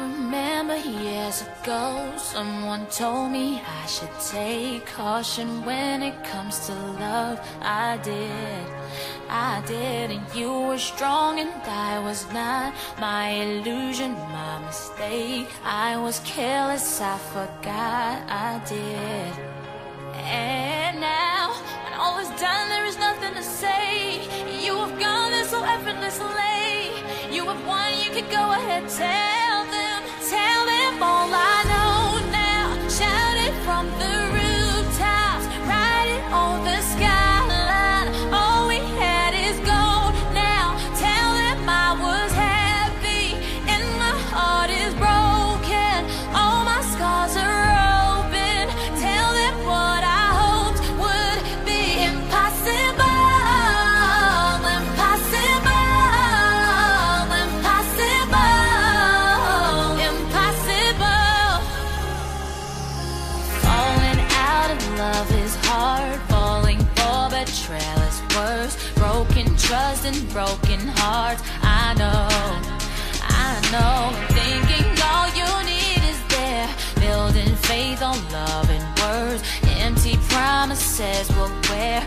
remember years ago, someone told me I should take caution when it comes to love. I did, I did, and you were strong and I was not. My illusion, my mistake. I was careless, I forgot I did. And now, when all is done, there is nothing to say. Can go ahead, tell is worse. Broken trust and broken hearts. I know, I know. Thinking all you need is there. Building faith on love and words. Empty promises will wear.